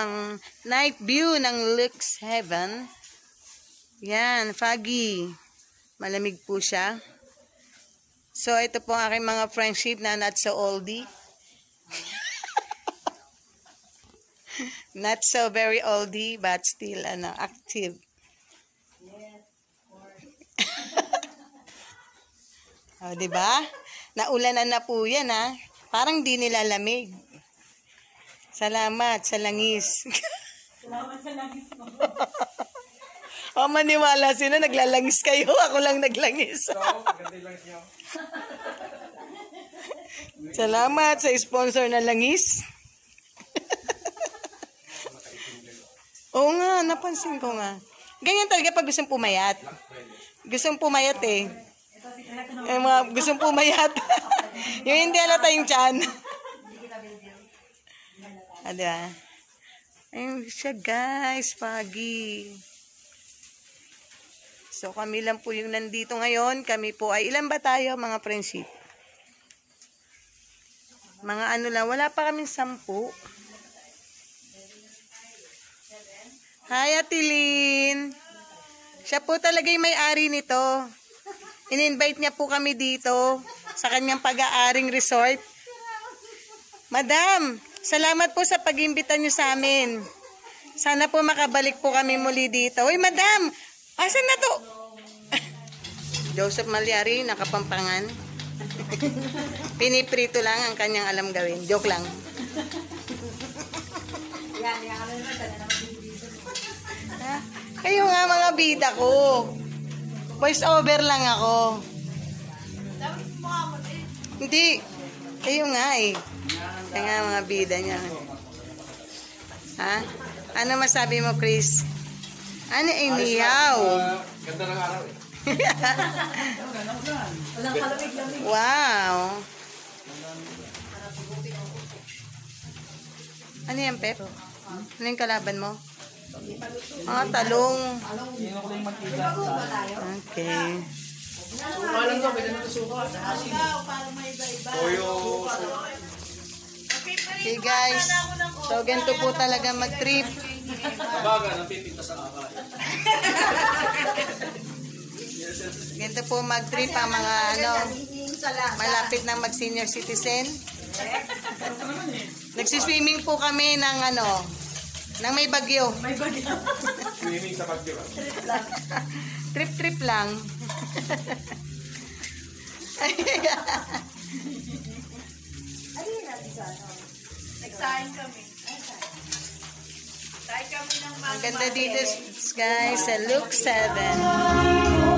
ang night view ng Lux Heaven. Yan, foggy. Malamig po siya. So, ito po ang aking mga friendship na not so oldie. not so very oldie, but still ano, active. oh, di ba? Naulanan na po yan, ha? Parang di nilalamig. Salamat sa langis. Salamat sa langis mo. o, maniwala sila, naglalangis kayo. Ako lang naglangis. Salamat sa sponsor na langis. Oo nga, napansin ko nga. Ganyan talaga pag gustong pumayat. Gustong pumayat eh. Eh, mga gustong pumayat. yung hindi halata yung tiyan. Ah, diba? Ayun siya guys, pagi. So kami lang po yung nandito ngayon. Kami po ay ilan ba tayo mga friendship? Mga ano lang, wala pa kaming sampu. Hi, Atilin. Siya po talaga yung may-ari nito. In-invite niya po kami dito sa kanyang pag-aaring resort. Madam, salamat po sa pag-imbita niyo sa amin. Sana po makabalik po kami muli dito. Uy, madam, asan na to? Joseph Malyari, nakapampangan. Piniprito lang ang kanyang alam gawin. Joke lang. Kayo nga mga bida ko. Voice over lang ako. Din. Hindi. Kayo nga eh. Kaya nga mga bida niya. Ha? Ano masabi mo, Chris? Ano iniyaw? Ganda ng araw eh. Wow. Ano yan, Pep? Ano yung kalaban mo? Ah, talong. Okay. Alam ko, pwede na suka. Toyo. Okay guys. So, ganito po talaga mag-trip. Baga, napipinta sa kakain. Ganito po mag-trip ang mga ano, malapit na mag-senior citizen. Nagsiswimming po kami ng ano, ng may bagyo. May bagay. Swimming sa pagyo. Trip-trip lang. Nagsahin kami. Sahin kami ng mga Ang ganda dito guys sa Luke 7.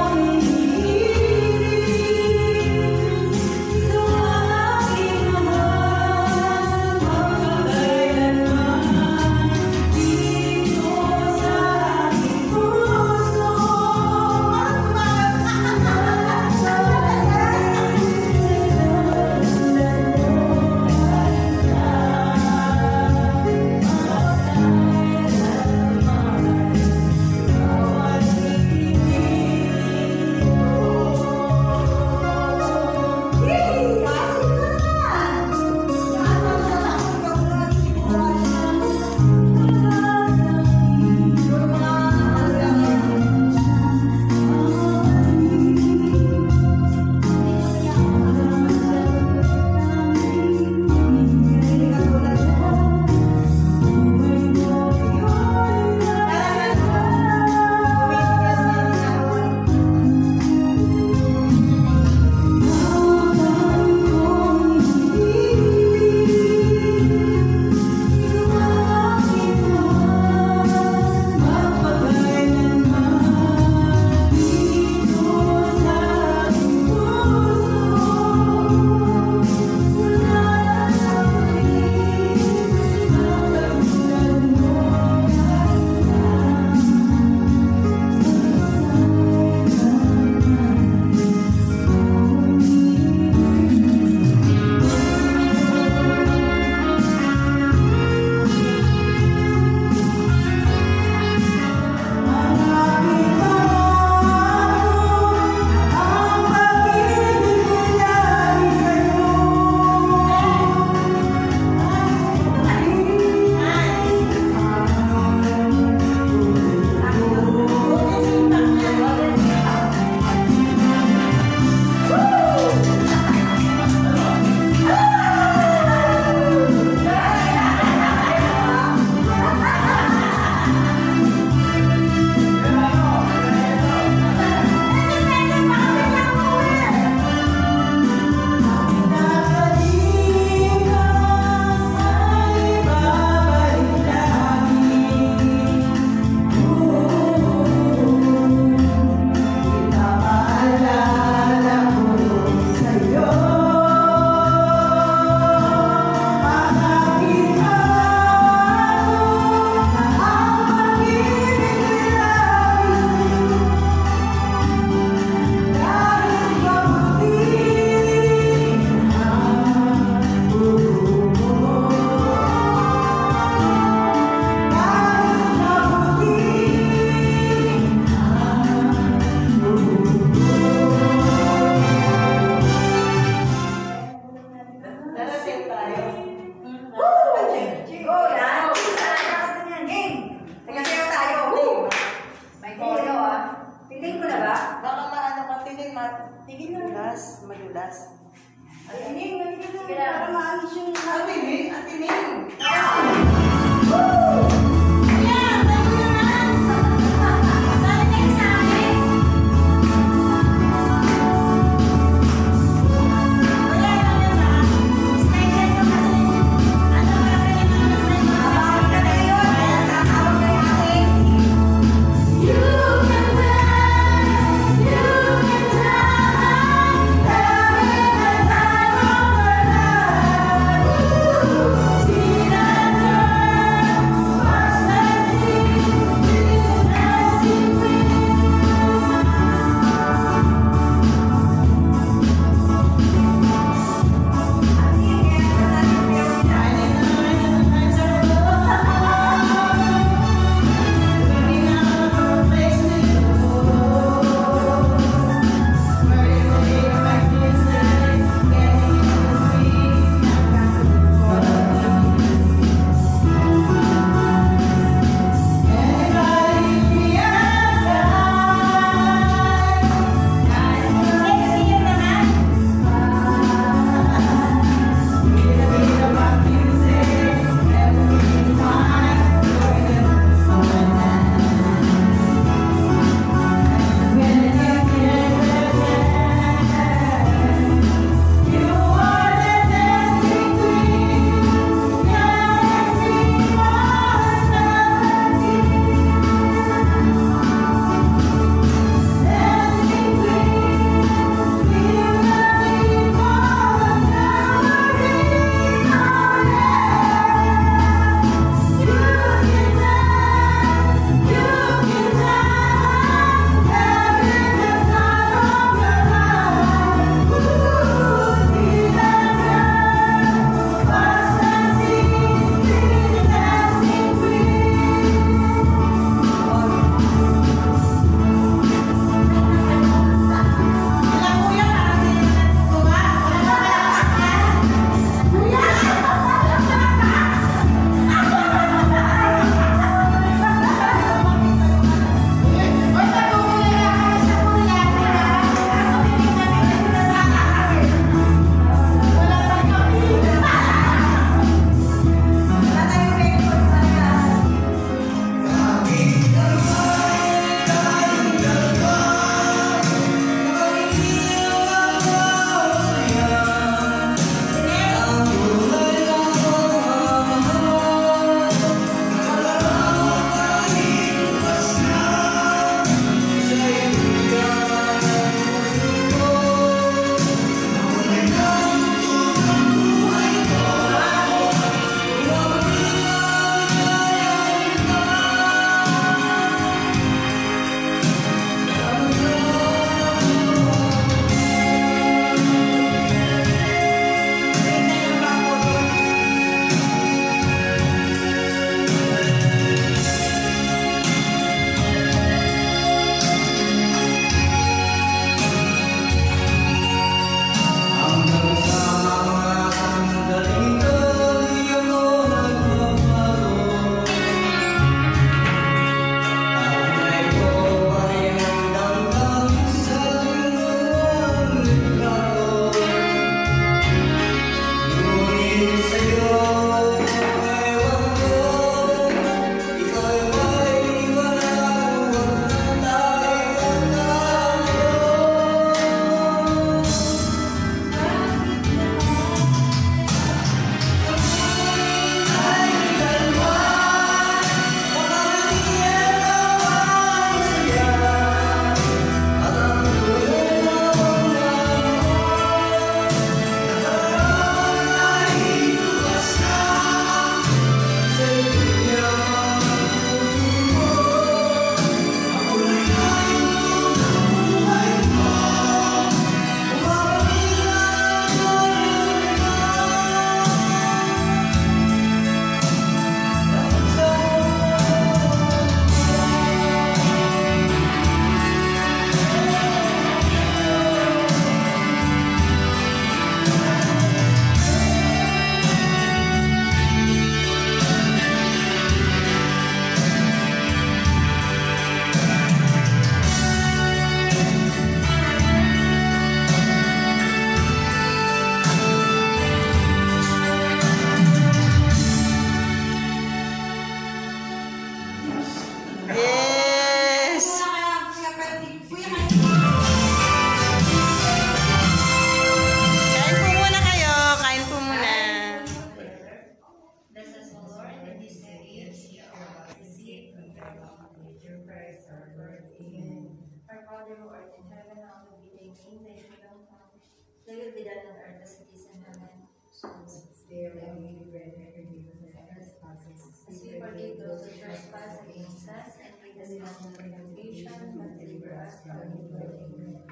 Forgive those who trespass against us, and lead us not into temptation, but deliver us from evil. Amen.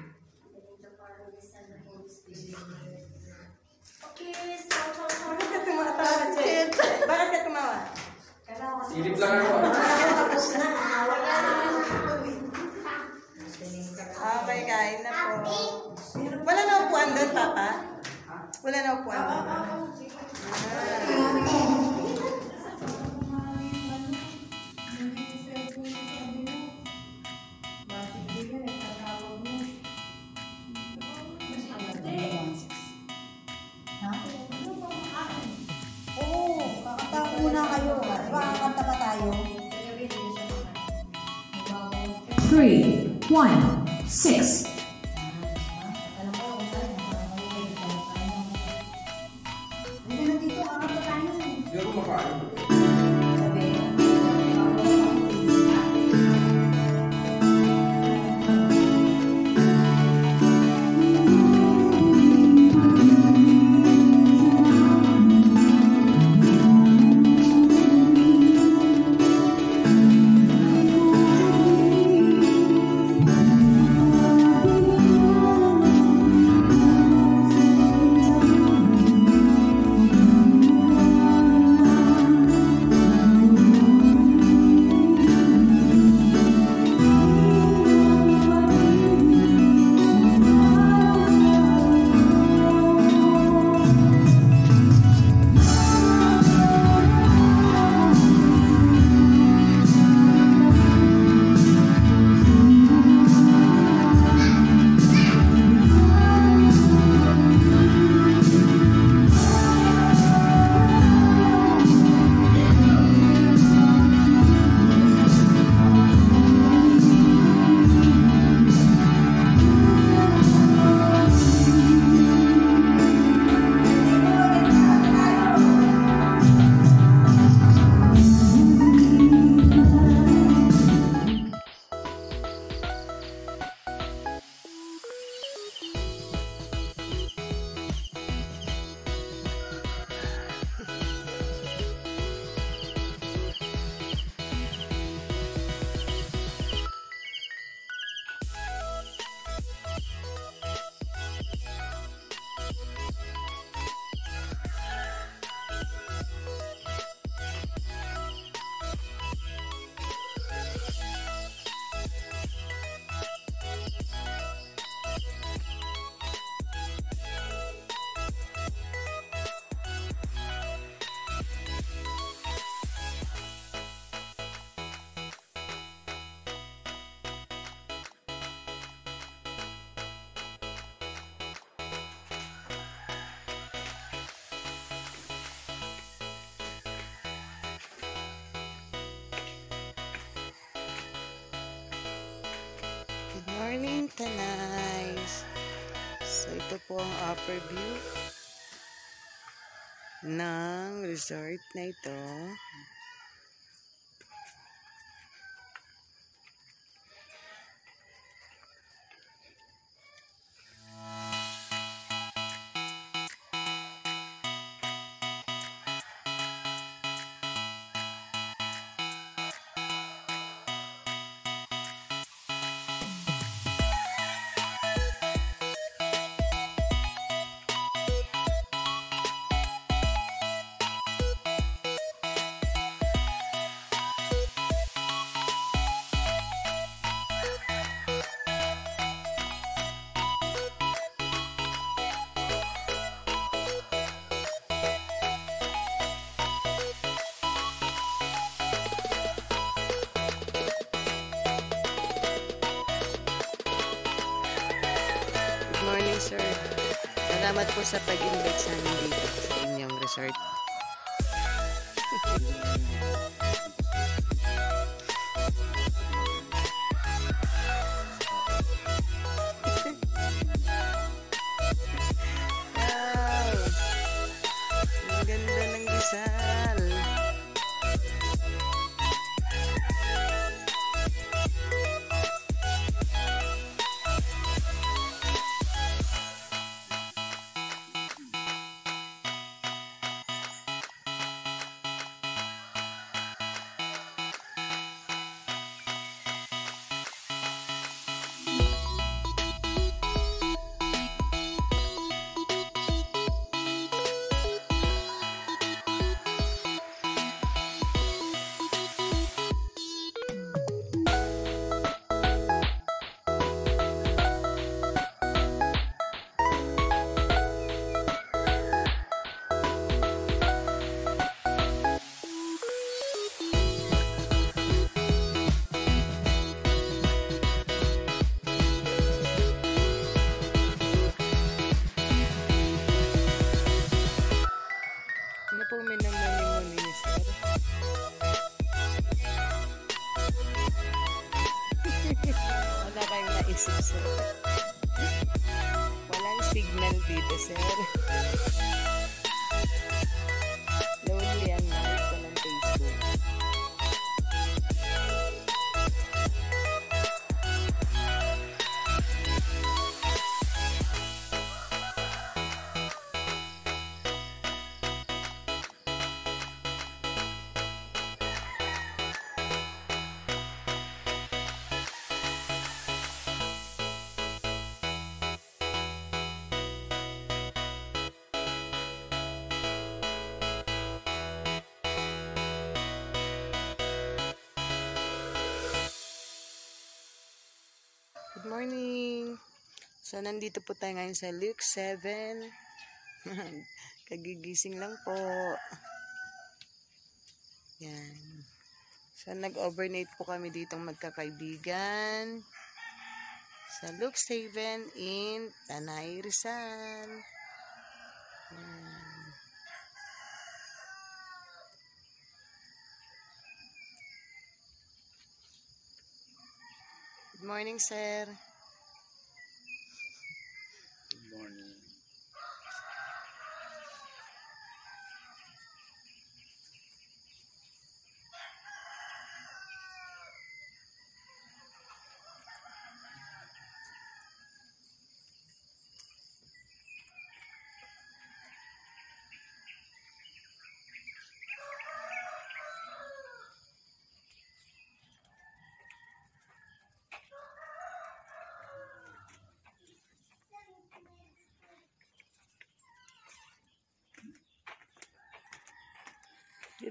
Okay, stop, stop, stop. Bakit ka tumatawa, Chen? Bakit ka tumawa? Silip lang ako. ah. Tapos na, wala na. Okay, kain na po. Wala na upuan doon, Papa? Wala na upuan doon. Oo, saan. Hindi na dito, kakanta tayo. Hindi ako makain. Morning, Tanays. So, ito po ang upper view ng resort na ito. Sir. Salamat po sa pag-invite sa amin dito sa inyong resort. morning! So, nandito po tayo ngayon sa Luke 7. Kagigising lang po. Yan. So, nag-overnight po kami ditong magkakaibigan sa Luke 7 in Tanay Rizal. Morning, sir. Good morning.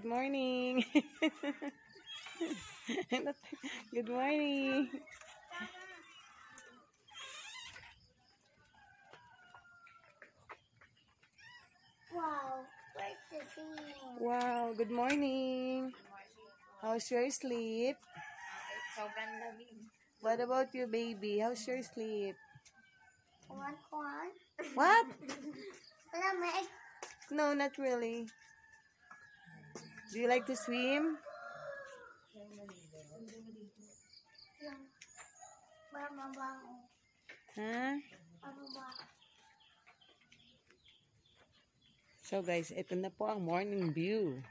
Good morning. Good morning. Wow, where's the? Wow, good morning. How's your sleep? Sobrang lamig. What about you, baby? How's your sleep? One, one. What? Lamig. No, not really. Do you like to swim? Huh? So guys, ito na po ang morning view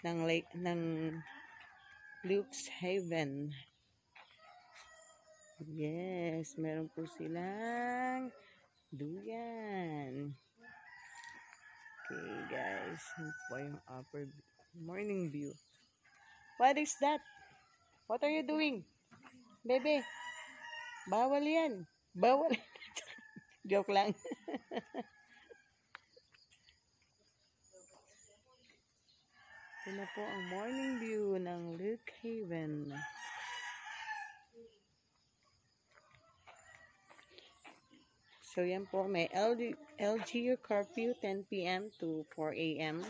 ng lake ng Luke's Haven. Yes, meron po silang duyan. Okay, guys. Yan po yung upper morning view. What is that? What are you doing? Bebe, bawal yan. Bawal. Joke lang. Ito na po ang morning view ng Luke Haven. So, yan po. May LG, LGU curfew 10 p.m. to 4 a.m.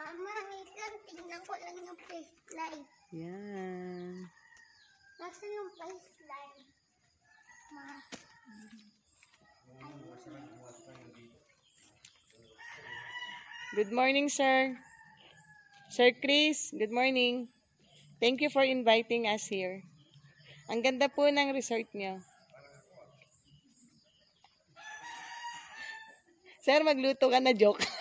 Mama, wait lang. Tingnan ko lang yung baseline. Yan. Nasaan yung baseline? Ma. Good morning, sir. Sir Chris, good morning. Thank you for inviting us here. Ang ganda po ng resort niyo. Sir, magluto ka na joke.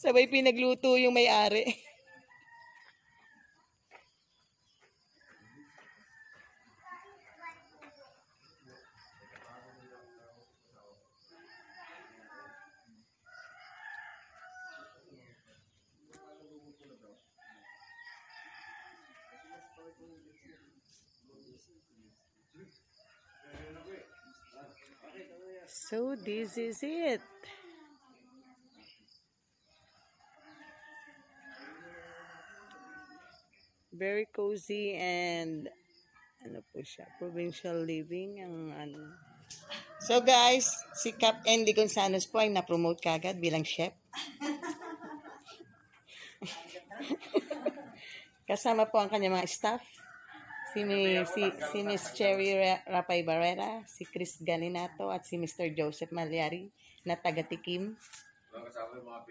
Sabay pinagluto yung may-ari. So this is it. Very cozy and ano po siya, provincial living ang ano. So guys, si Cap Andy Gonzanos po ay na-promote kagad bilang chef. Kasama po ang kanyang mga staff. Si, si, si Miss Cherry Ra- Rapay Barrera, si Chris Galinato, at si Mr. Joseph Malyari na taga-tikim. Kasama yung mga.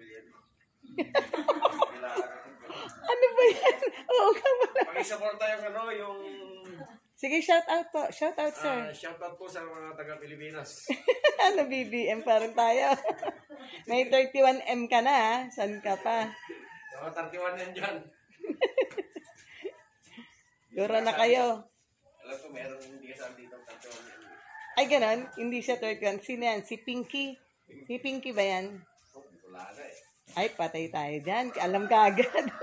Ano ba yan? Oo ka pala. Pakisupport tayo ano, yung Sige, shout out po. Shout out, uh, sir. shoutout po sa mga taga-Pilipinas. ano, BBM pa rin tayo. May 31M ka na, ha? San ka pa? Mga 31 yan dyan. Dura na kayo. Alam ko, meron hindi kasama dito ang 31 yan. Ay, ganon. Hindi siya 31. Sino yan? Si Pinky. Si Pinky ba yan? Oh, wala na eh. Ay, patay tayo dyan. Alam ka agad.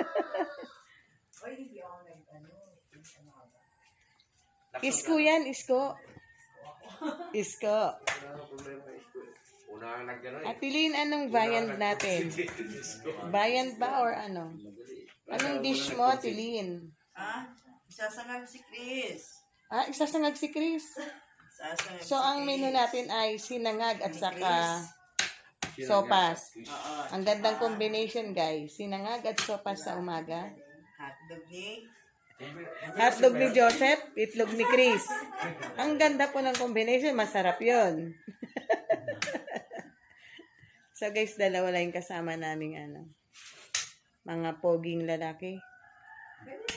Isko yan, isko. Isko. Wala na problema eh. Una ang nagano eh. Atilin, anong viand natin? Viand ba or ano? Anong dish mo, Atilin? Ah, sasangag si Chris. Ah, isasangag si Chris. So, ang menu natin ay sinangag at saka sopas. Oo. Ang gandang combination, guys. Sinangag at sopas sa umaga. Hotdog ni. Hotdog ni Joseph, itlog ni Chris. Ang ganda po ng combination, masarap yon. so guys, dalawa lang yung kasama naming ano, mga poging lalaki.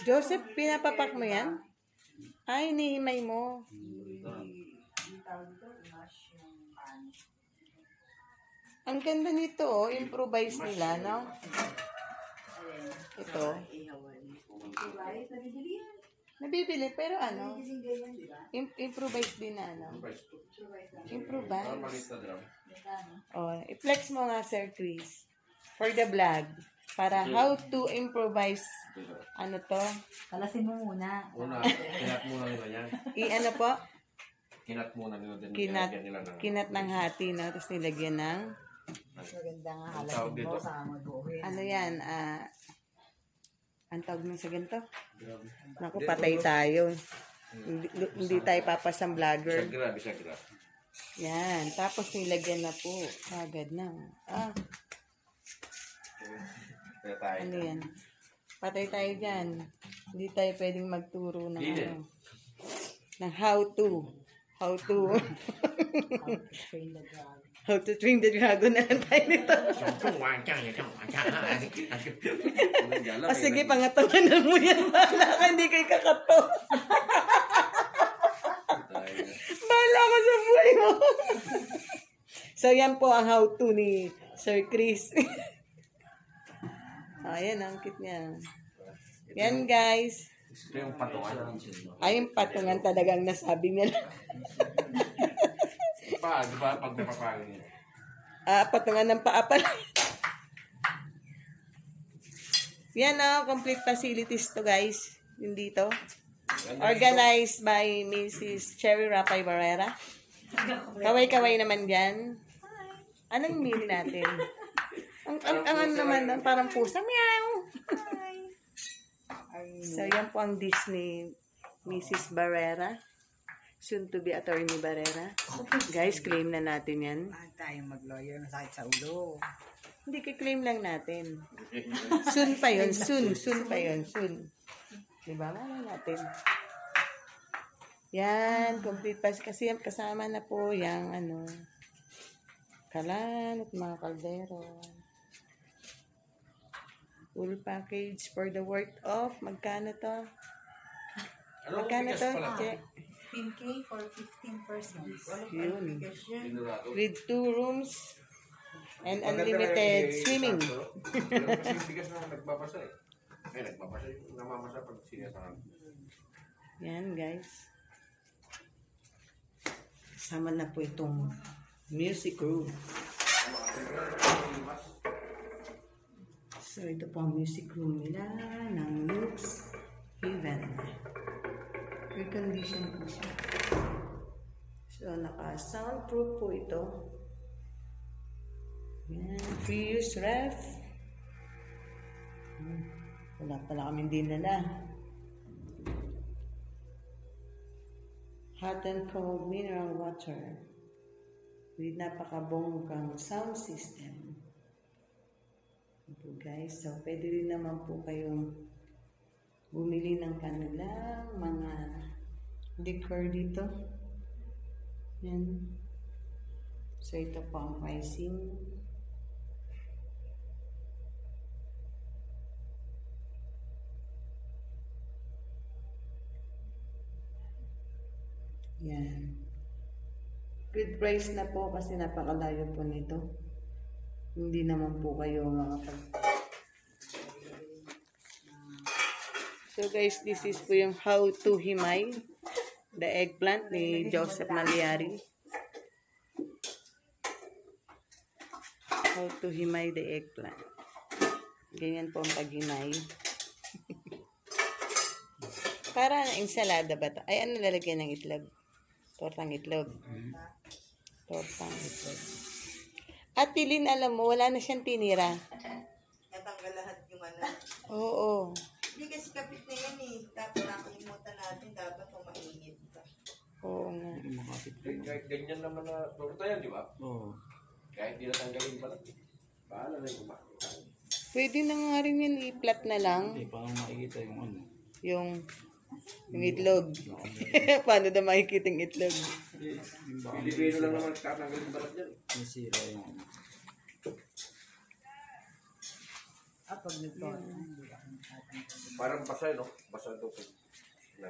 Joseph, pinapapak mo yan? Ay, nihimay mo. Ang ganda nito, oh. Improvise nila, no? Ito. Nabibili, pero ano? Im- improvise din na, ano? Improvise. Oh, i-flex mo nga, Sir Chris. For the vlog. Para how to improvise. Ano to? Palasin mo muna. Una, kinat muna nila yan. I-ano po? Kinat muna nila din. Kinat, kinat ng hati, no? Tapos nilagyan ng, Maganda nga Ang tawag dito? sa mag-uwi. ano yan, ah, ang tawag mo sa ganito? Naku, patay tayo. Hindi, hindi tayo papasang vlogger. Bisagra, bisagra. Yan. Tapos nilagyan na po. Agad na. Ah, Kaya tayo. ano yan? Patay tayo dyan. Hindi tayo pwedeng magturo ng Hindi. ano. Ng how to. How to. Train the dog. How to train the dragon na lang tayo nito. O sige, pangatanganan mo yan. Bahala ka, hindi kay kakato. Bahala ka sa buhay mo. so, yan po ang how to ni Sir Chris. Ayan, ang cute niya. Yan, guys. Ito yung patungan. Ay, yung patungan talagang nasabi nila. Pa, di ba? Pag napapagod niya. Ah, patungan ng paa pala. Yan oh, complete facilities to guys. Yung dito. Organized by Mrs. Cherry Rapay Barrera. Kaway-kaway naman dyan. Anong meal natin? Ang, ang, ang ano naman, nun, parang pusa. Meow! so, yan po ang dish ni Mrs. Barrera. Soon to be attorney Barrera. Guys, claim na natin yan. Huwag tayong mag-lawyer. Masakit sa ulo. Hindi, kiklaim lang natin. Soon pa yun. Soon. Soon pa yun. Soon. Diba? Malay natin. Yan. Complete pass. Kasi kasama na po yung ano, kalan at mga kaldero. Full package for the worth of, magkano to? Magkano to? pala? Che? 15K for 15 persons. Yun. With two rooms and unlimited swimming. sakto. Pero kasi yung bigas na nagbabasa eh. Ay, nagbabasa yung namamasa pag sinasarap. Yan, guys. Kasama na po itong music room. So, ito po ang music room nila ng Lux Haven. Air condition po siya. So, naka-soundproof po ito. Yan. Free use ref. Hmm. Wala pala kami dinala. hot and cold mineral water with napakabonggang sound system. Po guys, so pwede rin naman po kayong bumili ng kanilang mga decor dito. Yan. So, ito po ang pricing. Yan. Good price na po kasi napakalayo po nito. Hindi naman po kayo makapag So guys, this is po yung how to himay the eggplant ni Joseph Maliari. How to himay the eggplant. Ganyan po ang paghimay. Para ensalada ba to? Ay, ano lalagyan ng itlog? Tortang itlog. Tortang itlog. At Tilin, alam mo, wala na siyang tinira. Natanggal lahat yung ano. Oo. Hindi kasi kapit na yan eh. Dapat nakalimutan natin. Dapat kung mainit pa. Oo nga. Kahit ganyan naman na torta yan, di ba? Oo. Kahit di natanggalin pala. Bahala na yung kumain. Pwede na nga rin yun, i-flat na lang. Hindi pa nga makikita yung ano. Yung, yung itlog. Paano na makikita yung itlog? Pilipino lang naman tatanggal yung balat dyan. nasira yung ano. Parang basa, no? Basa ito. Na.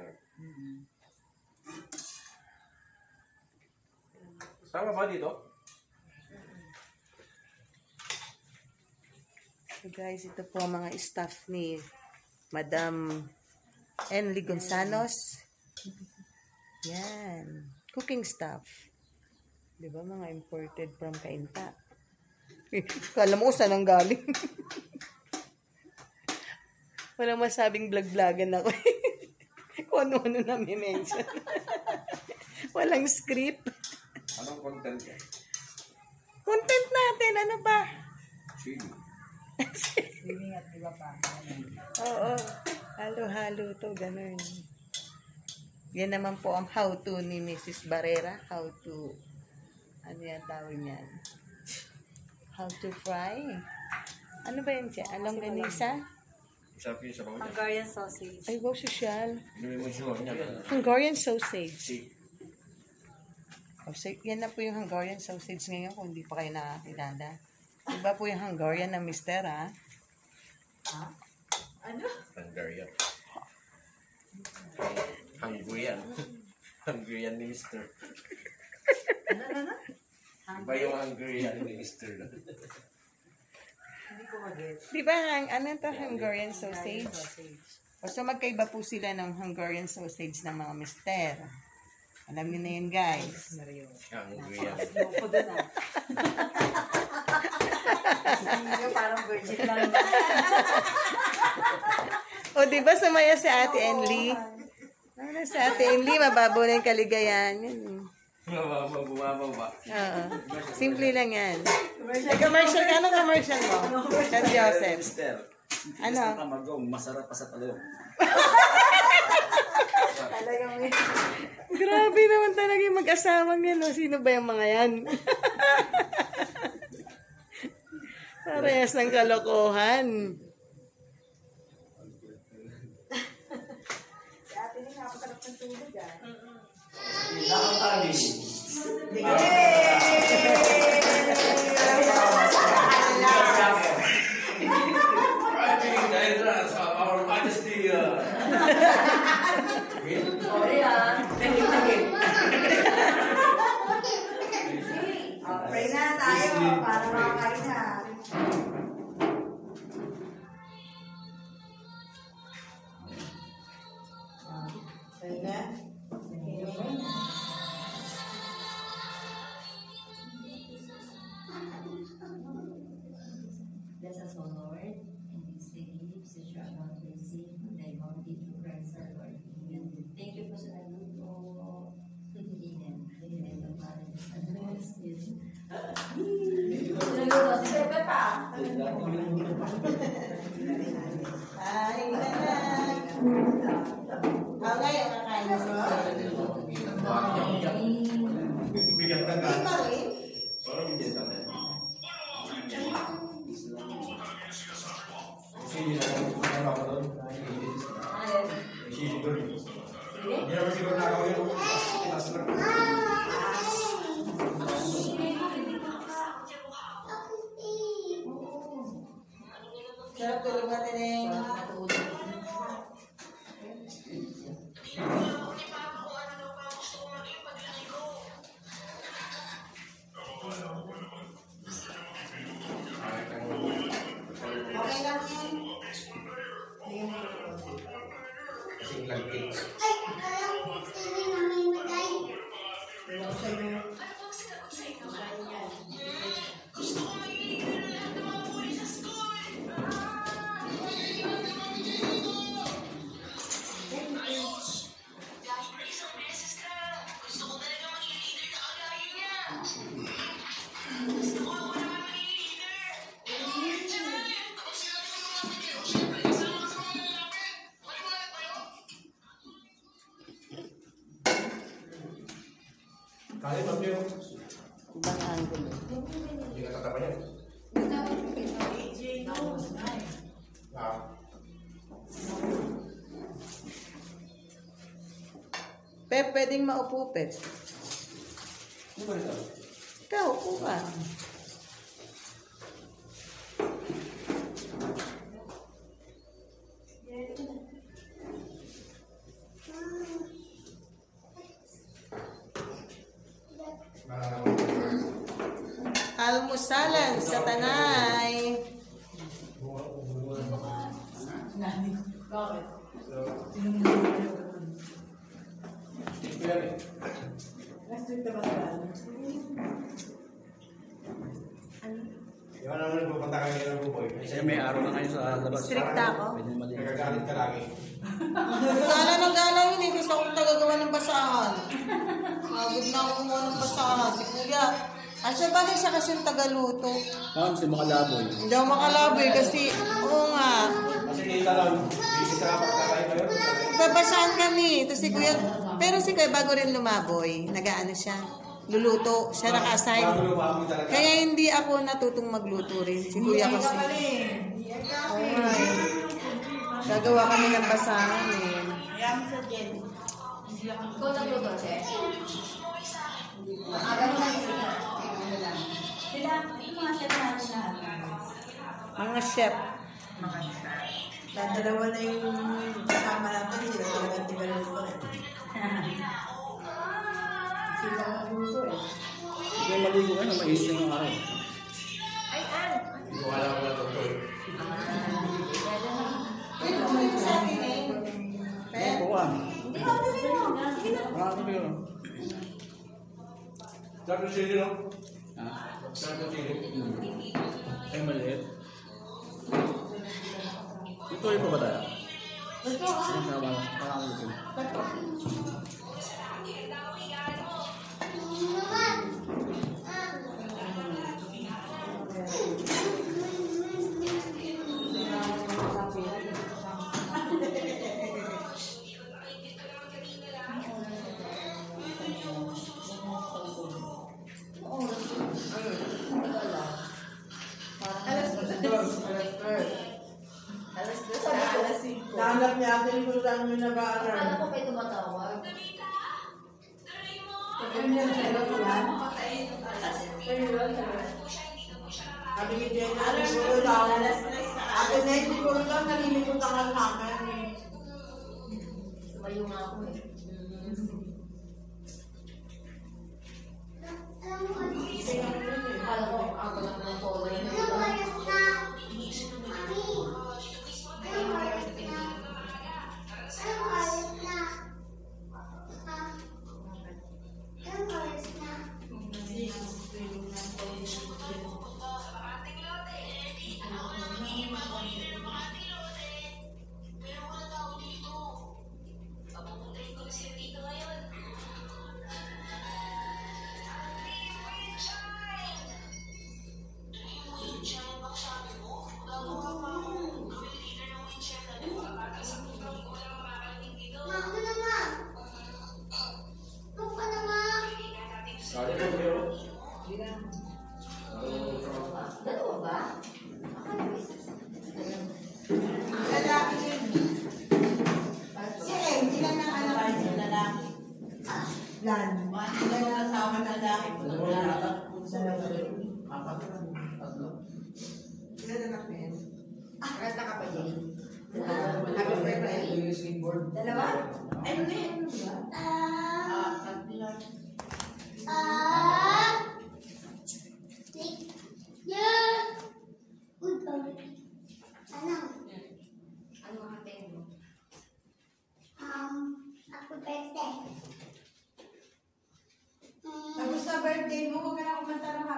Tama ba dito? So guys, ito po ang mga staff ni Madam Enly Gonzalos. Yan. Cooking staff. Di ba mga imported from Kainta? Kala mo saan ang galing. Walang masabing vlog-vlogan ako. kung ano-ano na may mention. Walang script. Anong content yan? Content natin, ano ba? Chili. Oo. Halo-halo to, ganun. Yan naman po ang how to ni Mrs. Barrera. How to, ano yan tawag niyan? How to fry. Ano ba yan siya? Along ganisa? Sabaw niya. Hungarian sausage. Ay, wow, social. Inumin mo yung sabaw niya. Hungarian sausage. Si. Oh, so, yan na po yung Hungarian sausage ngayon kung hindi pa kayo nakakilala. Iba po yung Hungarian na mister, ha? Hungarian. Hungarian. Hungarian minister. Iba yung Hungarian minister na. Di ba, hang, ano to, Hungarian sausage? O, so magkaiba po sila ng Hungarian sausage ng mga mister. Alam niyo na yun, guys. Hungarian. Parang virgin lang. O, di ba sumaya si Ate Enly? Ano si Ate Enly, mababaw na yung kaligayahan. Yan. eh. Bumabaw, bumabaw ba? Oo. Simple lang yan. Commercial ka. Anong commercial mo? San Joseph. Mister, Ano? ang kamagong, masarap pa sa talong. Grabe naman talaga yung mag-asawang yan. No? Sino ba yung mga yan? Parehas ng kalokohan. Obrigado. Singlang cakes. Ay, alam ko sila namimigay. Kaya pwedeng maupo, Pep. Ano ba ito? Ikaw, upo ka. Ah, Almusalan sa tanay. ito yan eh. Yung ano na pupunta ka ngayon ng buboy. Kasi may araw na ngayon sa labas. Stricta ako. Pwede mali. Nagagalit ka lagi. Gala ng gala yun eh. Gusto akong tagagawa ng basahan. Agad na ako kumuha ng basahan. Si Kuya. Ah, siya bagay siya kasi yung tagaluto. Si Makalaboy. Hindi ako makalaboy kasi, oo nga. Kasi kita lang, busy sa pagkakain kayo. Babasahan kami. Ito si Kuya. Pero si Kuya bago rin lumaboy, nagaano siya. Luluto. Siya naka-assign. Lumaki talaga. Kaya hindi ako natutong magluto rin. Si Kuya kasi. Eh. Gagawa kami ng basahan eh. Ikaw nagluto, Chef? Ah, ganun lang sila. Ano lang. Sila, yung mga chef natin lahat. Mga chef. Dadalawa na yung kasama natin, sila talaga tigaluto eh. Sila nagluto eh. Hindi maligo kayo, mainit na yung araw. Ay, an! Hindi ko alam ano to eh. Ako ka. Hindi ako nila. Sige na. Marami kayo. Sarap yung sili, no? Ha? Yung sili. Ay, maliit. Ito ay pa ba tayo? Ito. Ba? Parang ulit yun. Ako yung kung saan yung Akala ko may tumatawag. Sabi ni Jenna, siguro daw. Ako na, siguro daw, nalilipot ang sa akin. Tumayo nga ako eh.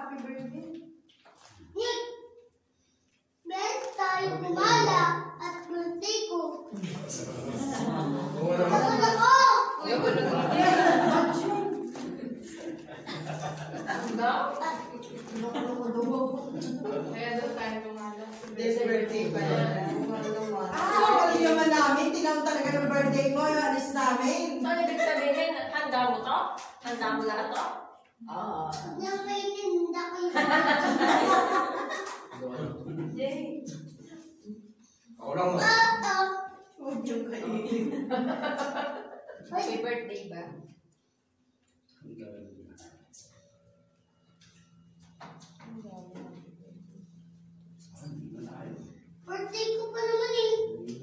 happy birthday. Nick, meron tayo kumala at birthday ko. Ako na oh! ko! Kaya doon tayo kumala. This birthday pa yan. Ah, namin. Tinawag talaga ng birthday mo. Yung alis namin. So, ibig sabihin, handa mo to? Handa mo lahat to? Oo. Nang may ninda ko yung Ako lang mo. Toto. Medyo kayo. Happy birthday ba? Ang gawin ko. Birthday ko pa naman eh.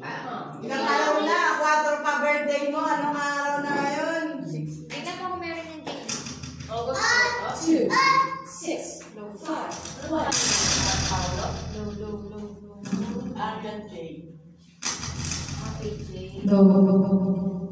Ah, ilang araw na? Quarter pa birthday mo. Anong araw na ngayon? two, six, no, five, one. No, no, no, no, no. R No, no, no, no, no.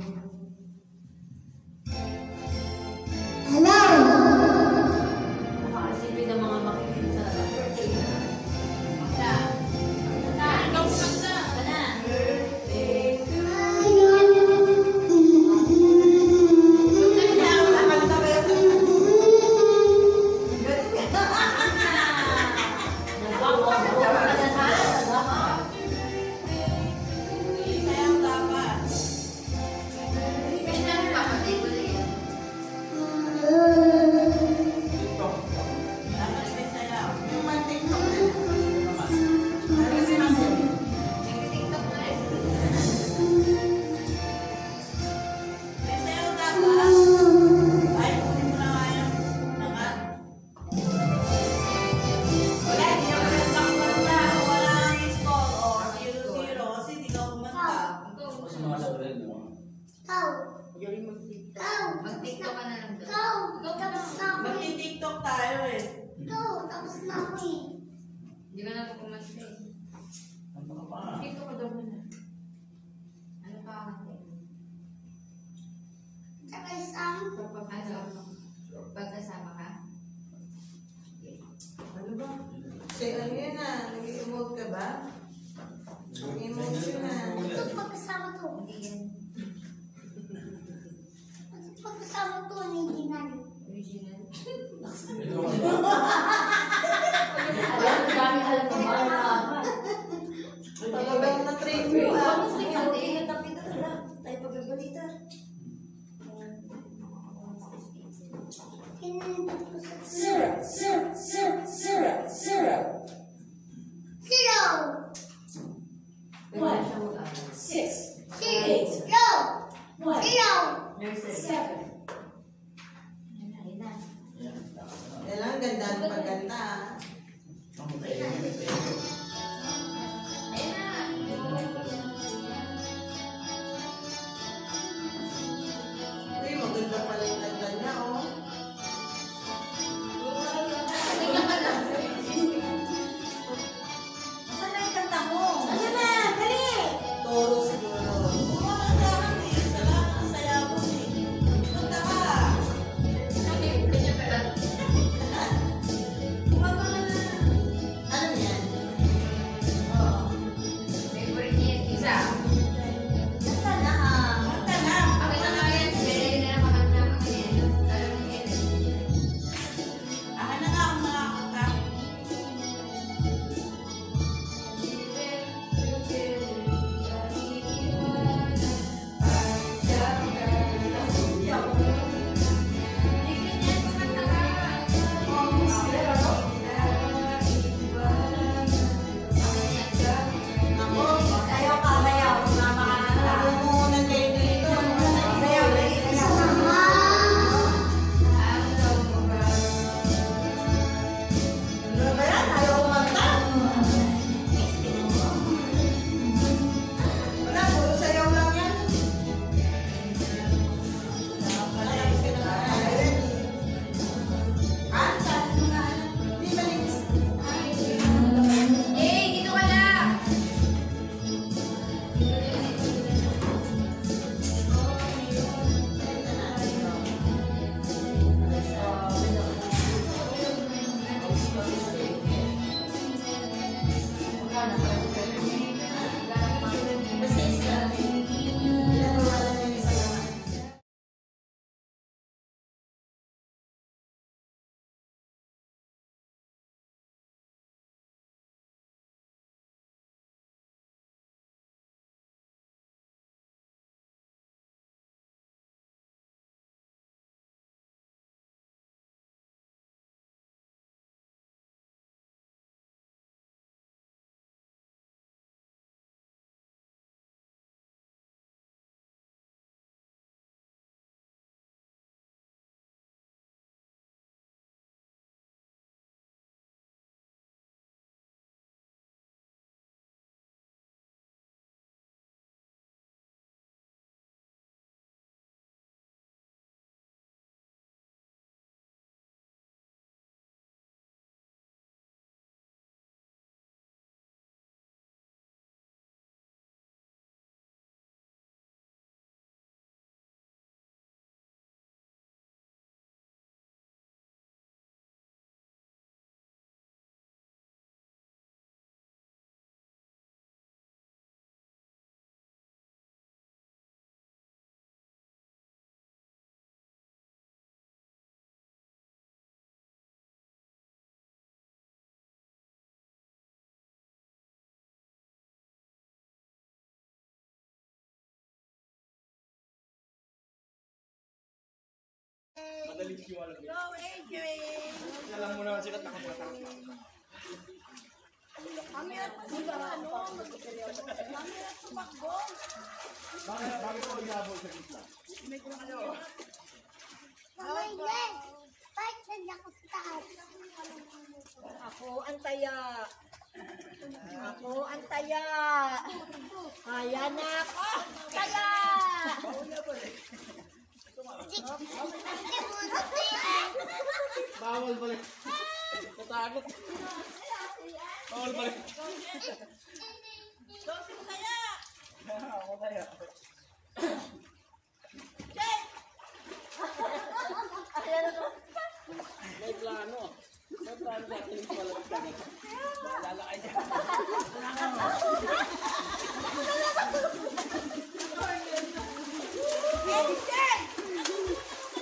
Jonathan. Madaling siwala. Go, Adrian! Alam mo naman sila nakapata. Ang hirap di ba ano? Ang hirap tumakbo. Bakit, bakit ako inabol sa gitna? Mama, hindi. Bakit nandiyan ako sa taas? Ako ang taya. Ako ang taya. Kaya na ako. Taya! Bawal balik. Natakot. Bawal balik. Dosing taya! Ako tayo. May plano. May plano sa akin yung dito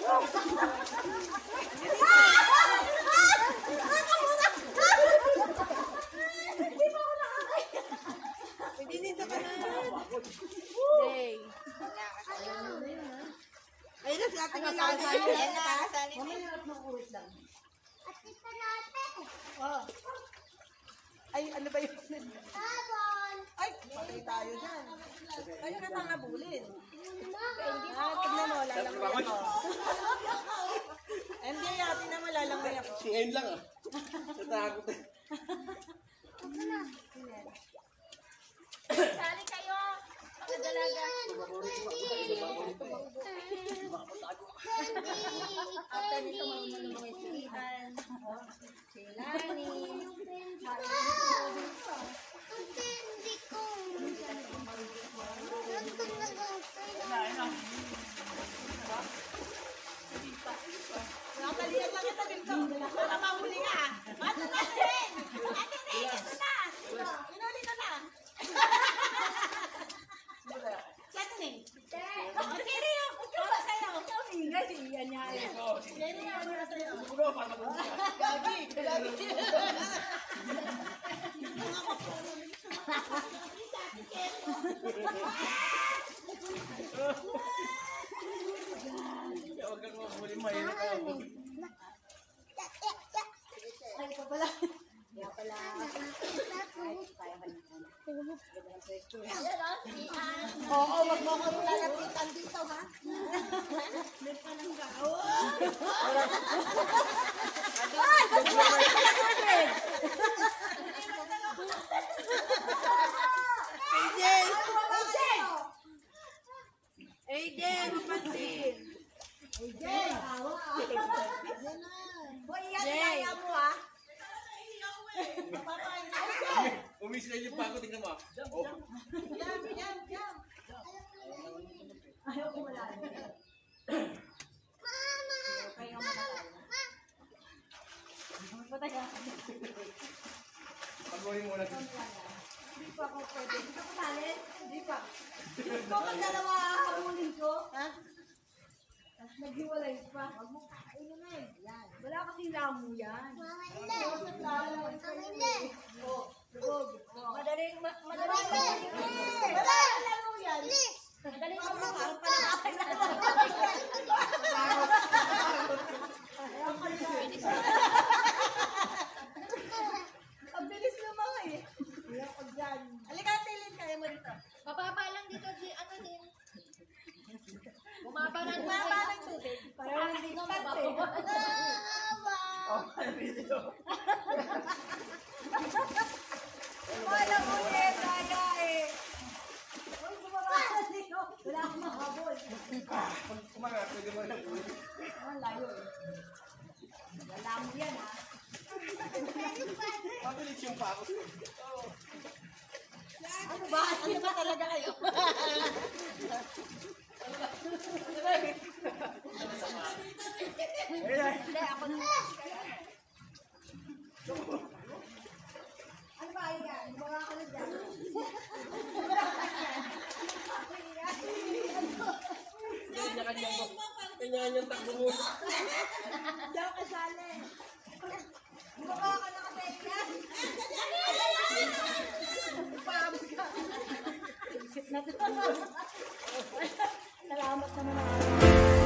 ka na. Hey. Ayun na, sa ating lalaki. At ito natin. Oh. Ay, ano ba yun? Sabon. Ay, patay tayo dyan. Ayun na tanga bulin. Ah, tignan mo, lalangoy ako. Hindi, ate naman lalangoy ako. Si En lang ah. Natakot eh. Sali kayo. Mga dalaga. After nito, mga si Ian. Si Hindi pa kumali? Hindi pa. Ito pag dalawa hamulin ko. Ha? Naghiwalay pa. Huwag mo kakainin na eh. Yan. Wala kasing lamo yan. Mama, hindi. Lalo. Mama, hindi. Oh, lubog. Oh. Madaling, ma- madaling, hindi. Wala lamo yan. Madaling Parang mamulot. parang Ang bilis naman eh. Ayan ko dyan. Halika, dito. Mababa lang dito, di, ano din. Bumaba ng Mama ng tubig. Para hindi Ano, kante. Mama. Oh, may video. Wala mo eh, kaya eh. Uy, bumaba ka dito. Wala akong mahabol. Pag kumangat, pwede mo lang. Ang layo eh. Wala mo yan ha. Mabilis yung pa ako. Ano ba? Ano ba talaga kayo? Hindi, ako na. Ano ba yan? Bumaba ka na dyan. Kanya-kanyang takbo mo. Ako kasali. Salamat naman ako.